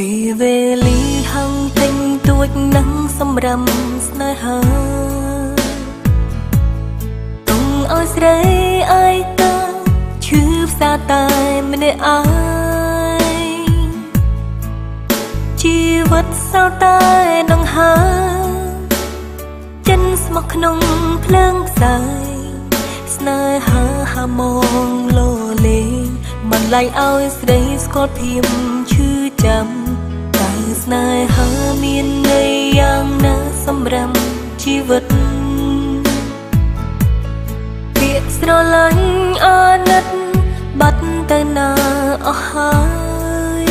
ពេលវេលាហឹងទិញទួចនឹងសម្រឹមស្នេហាទុំអើស្រីអើយតាឈឺផ្សាតែម្នាក់អើយជីវិតសោតែនឹងហើចិនស្មកក្នុងភ្លើងផ្សាយស្នេហាហាមង មិនឡៃឲ្យស្រីស្គាល់ភៀមឈឺចាំតែស្នេហាមានន័យយ៉ាងណាសម្រាប់ជីវិតពាក្យស្រឡាញ់អាណិតបាត់ទៅណាអស់ហើយ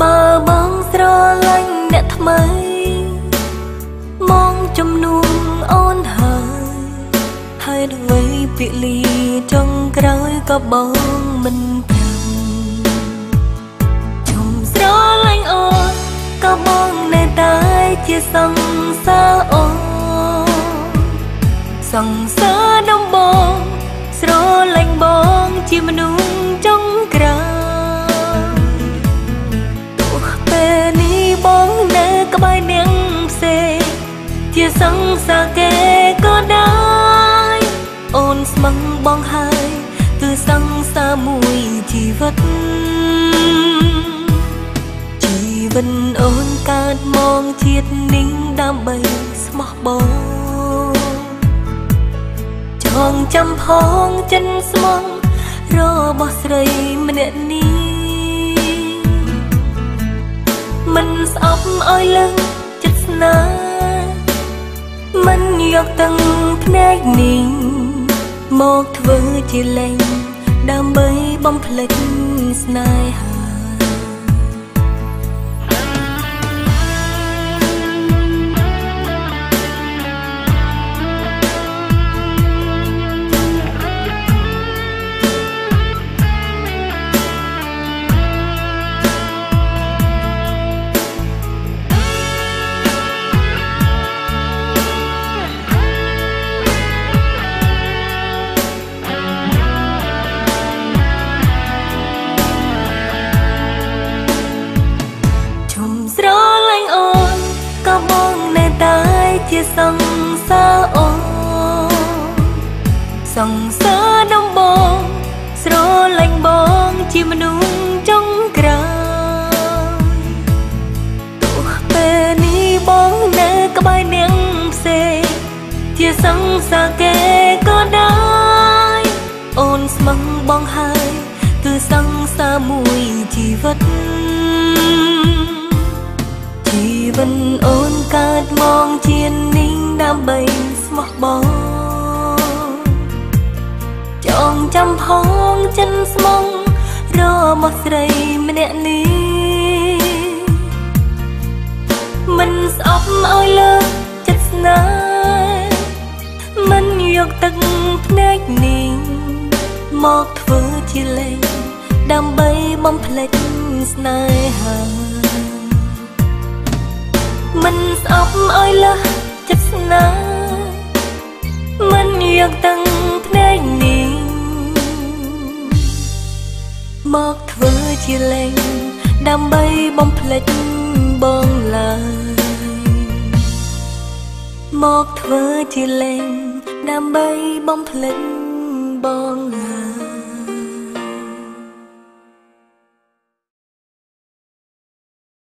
បើបងស្រឡាញ់អ្នកថ្មីមកជំនួសអូនហើយហើយអ្វី ពាក្យលីចុងក្រោយក៏បងមិនចាំជុំស្រឡាញ់អូនក៏បងនៅតែជាសង្សារអូនសង្សារដំបងស្រឡាញ់បងជាមនុស្សចុងក្រោយទោះពេលនេះបងនៅក្បែរនាងផ្សេងជាសង្សារគេក៏ដែរអូន ស្មឹងបងហើយគឺសង្សារមួយជីវិតជីវិតអូនកើតមកជាតិនេះដើម្បីស្មោះបងចងចាំផងចិនស្មងរបស់ស្រីម្នាក់នេះមិនស្អប់ឲ្យលឹងចិត្តស្នេហ៍មិនយកទាំងភ្នែកនេះ មកធ្វើជាលេង ដើម្បីបំភ្លេចស្នេហា ជាសង្សារអូនសង្សារដំបងស្រឡាញ់បងជាមនុស្សចុងក្រោយទោះពេលនេះបងនៅក្បែរនាងផ្សេងជាសង្សារគេក៏ដែរអូនស្មឹងបងហើយគឺសង្សារមួយជីវិត ជីវិតអូនកើតមកជានេះដើម្បីស្មោះបងចងចាំផងចិនស្មងរមកស្រីម្នាក់នេះមិនស្អប់ឲ្យលើកចិត្តស្នេហ៍មិនយកទឹកភ្នែកនេះមកធ្វើជាលេងដើម្បីបំភ្លេចស្នេហា មិនស្អប់ឲ្យលះចិត្តស្នេហ៍មិនយកទាំងភ្នែកនេះមកធ្វើជាលេងដើម្បីបំភ្លេចបងឡើយមកធ្វើជាលេងដើម្បីបំភ្លេចបងឡើយ